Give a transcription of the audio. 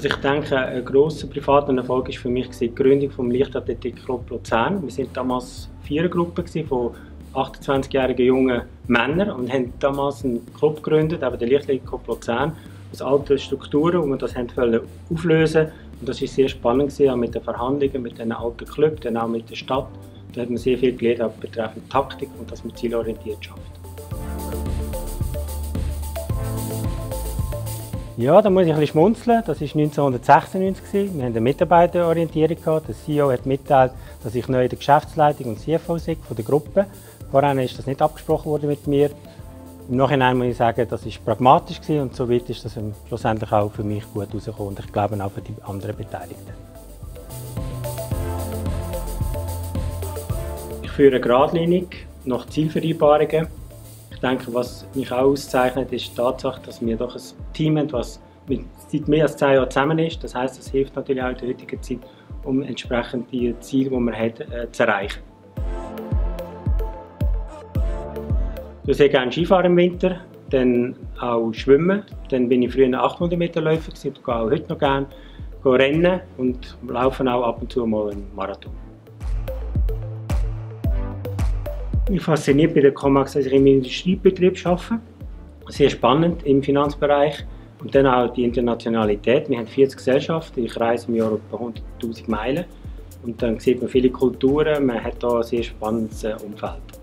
Also ich denke, ein grosser privater Erfolg war für mich die Gründung des Leichtathletik-Club Luzern. Wir waren damals vier Gruppen von 28-jährigen jungen Männern und haben damals einen Club gegründet, eben den Leichtathletik-Club Luzern, aus alten Strukturen, wo wir das auflösen Und das war sehr spannend, gewesen, auch mit den Verhandlungen mit den alten Clubs, dann auch mit der Stadt. Da hat man sehr viel gelernt, betreffend Taktik und dass man zielorientiert schafft. Ja, da muss ich ein bisschen schmunzeln. Das war 1996. Wir hatten eine Mitarbeiterorientierung. Der CEO hat mitteilt, dass ich neu in der Geschäftsleitung und CFO sei von der Gruppe. Vorher ist das nicht abgesprochen worden mit mir. Im Nachhinein muss ich sagen, das war pragmatisch und somit ist das schlussendlich auch für mich gut herausgekommen und ich glaube auch für die anderen Beteiligten. Ich führe geradlinig nach Zielvereinbarungen ich denke, was mich auch auszeichnet, ist die Tatsache, dass wir doch ein Team haben, das seit mehr als zehn Jahren zusammen ist. Das heißt, das hilft natürlich auch in der heutigen Zeit, um entsprechend die Ziele, die man hat, äh, zu erreichen. Ich sehr gerne Skifahren im Winter, dann auch Schwimmen. Dann bin ich früher ein 800 Meter Läufer, ich gehe auch heute noch gerne rennen und laufe auch ab und zu mal einen Marathon. Mich fasziniert bei der Comax, dass ich im Industriebetrieb arbeite. Sehr spannend im Finanzbereich. Und dann auch die Internationalität. Wir haben 40 Gesellschaften, ich reise im Jahr etwa 100'000 Meilen. Und dann sieht man viele Kulturen, man hat hier ein sehr spannendes Umfeld.